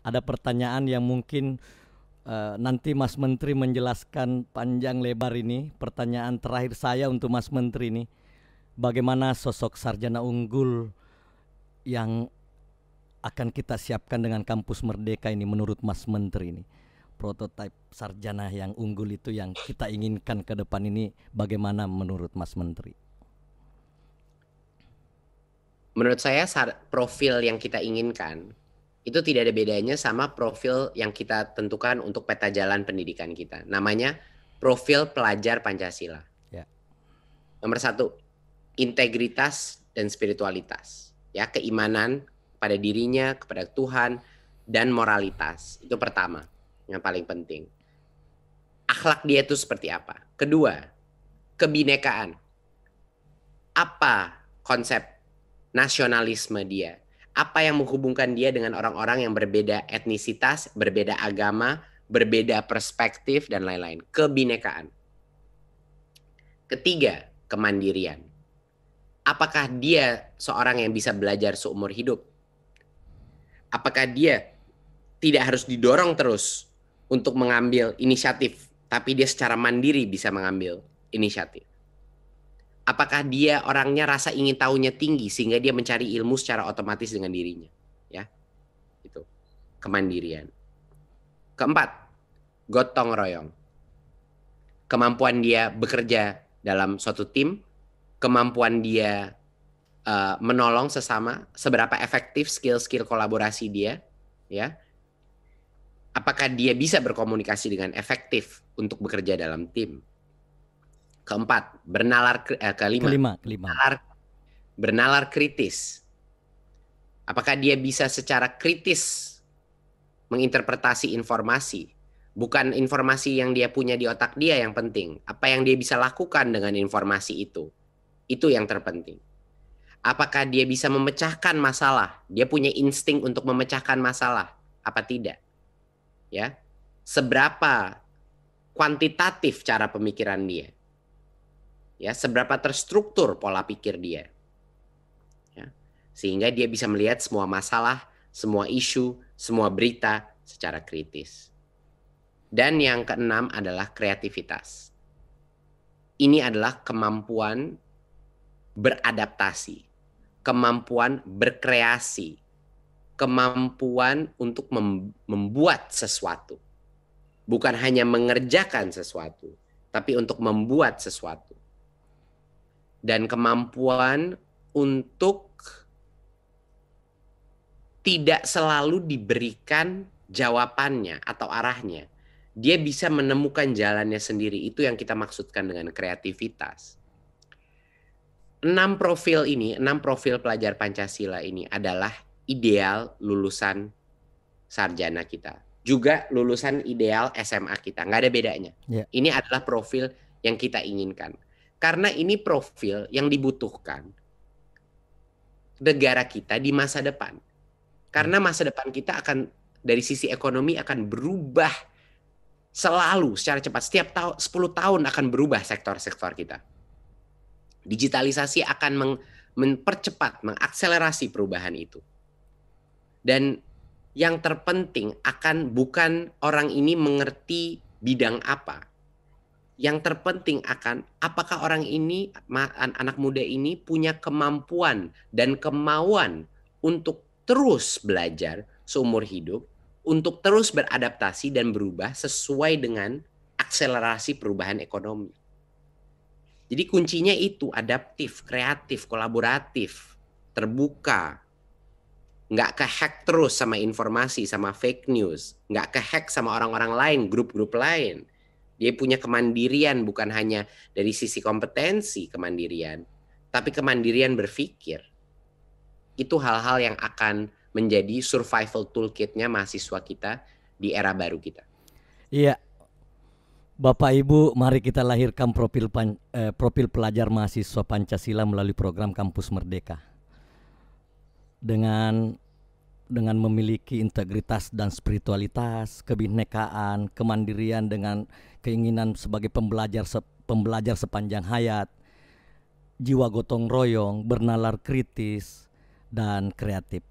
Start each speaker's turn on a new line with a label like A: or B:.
A: ada pertanyaan yang mungkin uh, nanti Mas Menteri menjelaskan panjang lebar ini. Pertanyaan terakhir saya untuk Mas Menteri ini, bagaimana sosok sarjana unggul yang akan kita siapkan dengan kampus Merdeka ini menurut Mas Menteri ini? Prototipe sarjana yang unggul itu yang kita inginkan ke depan ini bagaimana menurut Mas Menteri?
B: menurut saya profil yang kita inginkan itu tidak ada bedanya sama profil yang kita tentukan untuk peta jalan pendidikan kita. Namanya profil pelajar Pancasila. Ya. Nomor satu, integritas dan spiritualitas. Ya, keimanan pada dirinya, kepada Tuhan, dan moralitas. Itu pertama, yang paling penting. Akhlak dia itu seperti apa? Kedua, kebinekaan. Apa konsep nasionalisme dia. Apa yang menghubungkan dia dengan orang-orang yang berbeda etnisitas, berbeda agama, berbeda perspektif, dan lain-lain. Kebinekaan. Ketiga, kemandirian. Apakah dia seorang yang bisa belajar seumur hidup? Apakah dia tidak harus didorong terus untuk mengambil inisiatif, tapi dia secara mandiri bisa mengambil inisiatif? Apakah dia orangnya rasa ingin tahunya tinggi sehingga dia mencari ilmu secara otomatis dengan dirinya ya? Itu kemandirian. Keempat gotong royong. Kemampuan dia bekerja dalam suatu tim kemampuan dia uh, menolong sesama seberapa efektif skill-skill kolaborasi dia ya? Apakah dia bisa berkomunikasi dengan efektif untuk bekerja dalam tim Keempat, bernalar eh, kelima. Kelima, kelima. Bernalar, bernalar kritis. Apakah dia bisa secara kritis menginterpretasi informasi? Bukan informasi yang dia punya di otak dia yang penting. Apa yang dia bisa lakukan dengan informasi itu? Itu yang terpenting. Apakah dia bisa memecahkan masalah? Dia punya insting untuk memecahkan masalah? Apa tidak? Ya. Seberapa kuantitatif cara pemikiran dia? Ya seberapa terstruktur pola pikir dia. Ya, sehingga dia bisa melihat semua masalah semua isu semua berita secara kritis. Dan yang keenam adalah kreativitas. Ini adalah kemampuan beradaptasi kemampuan berkreasi kemampuan untuk membuat sesuatu. Bukan hanya mengerjakan sesuatu tapi untuk membuat sesuatu dan kemampuan untuk tidak selalu diberikan jawabannya atau arahnya. Dia bisa menemukan jalannya sendiri. Itu yang kita maksudkan dengan kreativitas. Enam profil ini, enam profil pelajar Pancasila ini adalah ideal lulusan sarjana kita. Juga lulusan ideal SMA kita. Nggak ada bedanya. Yeah. Ini adalah profil yang kita inginkan karena ini profil yang dibutuhkan negara kita di masa depan. Karena hmm. masa depan kita akan dari sisi ekonomi akan berubah selalu secara cepat. Setiap tahun 10 tahun akan berubah sektor-sektor kita. Digitalisasi akan meng, mempercepat, mengakselerasi perubahan itu. Dan yang terpenting akan bukan orang ini mengerti bidang apa, yang terpenting akan apakah orang ini anak muda ini punya kemampuan dan kemauan untuk terus belajar seumur hidup untuk terus beradaptasi dan berubah sesuai dengan akselerasi perubahan ekonomi. Jadi kuncinya itu adaptif, kreatif, kolaboratif, terbuka. Nggak kehack terus sama informasi, sama fake news. Nggak kehack sama orang-orang lain, grup-grup lain dia punya kemandirian bukan hanya dari sisi kompetensi kemandirian, tapi kemandirian berpikir. Itu hal-hal yang akan menjadi survival toolkitnya mahasiswa kita di era baru kita.
A: Iya, Bapak Ibu, mari kita lahirkan profil pan, eh, profil pelajar mahasiswa Pancasila melalui program Kampus Merdeka. Dengan dengan memiliki integritas dan spiritualitas, kebinekaan, kemandirian dengan keinginan sebagai pembelajar se pembelajar sepanjang hayat, jiwa gotong royong, bernalar kritis dan kreatif.